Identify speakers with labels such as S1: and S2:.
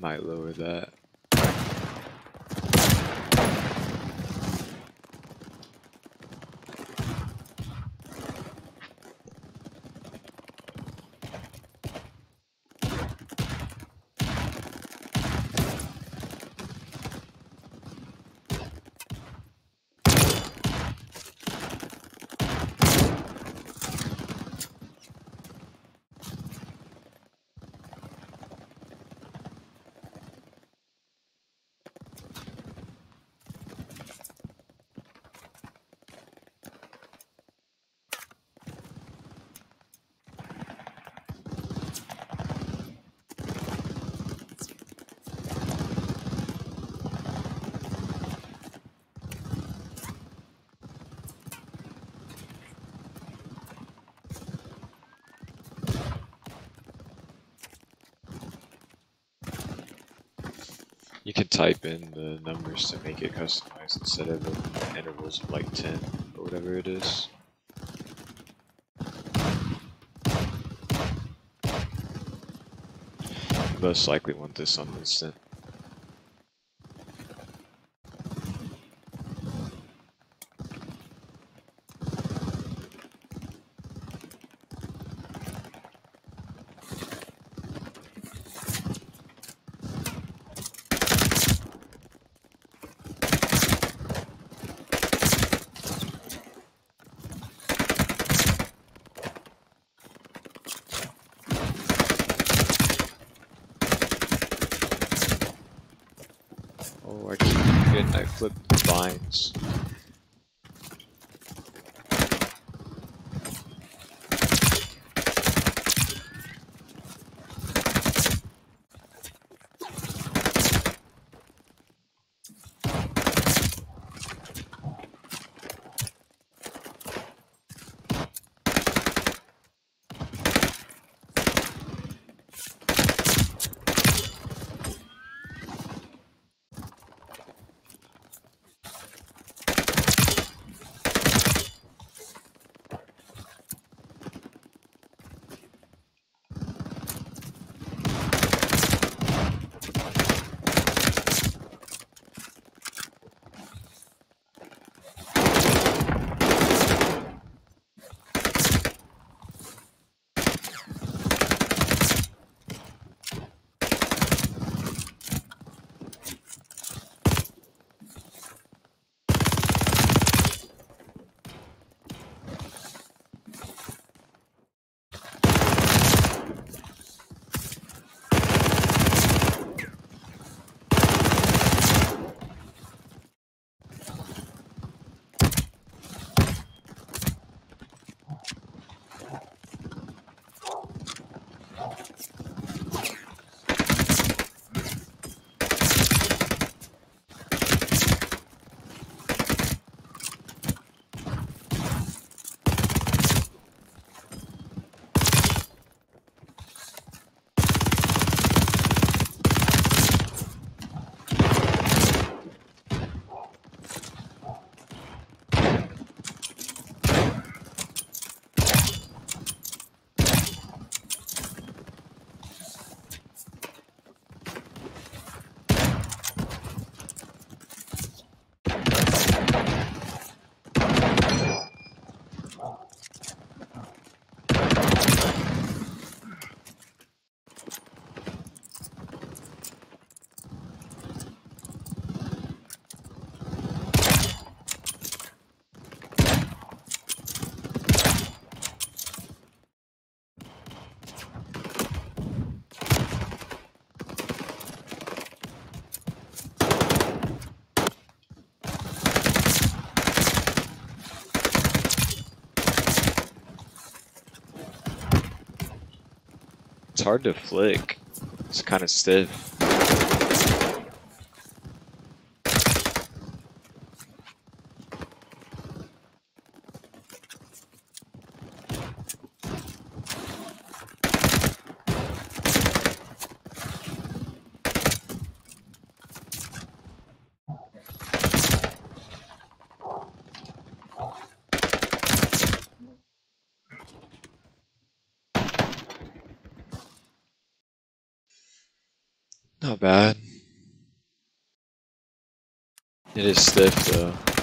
S1: might lower that. You can type in the numbers to make it customized instead of the intervals of like 10 or whatever it is. You most likely want this on the instant. Oh, I I flip vines. Hard to flick. It's kind of stiff. Not bad. It is stiff though.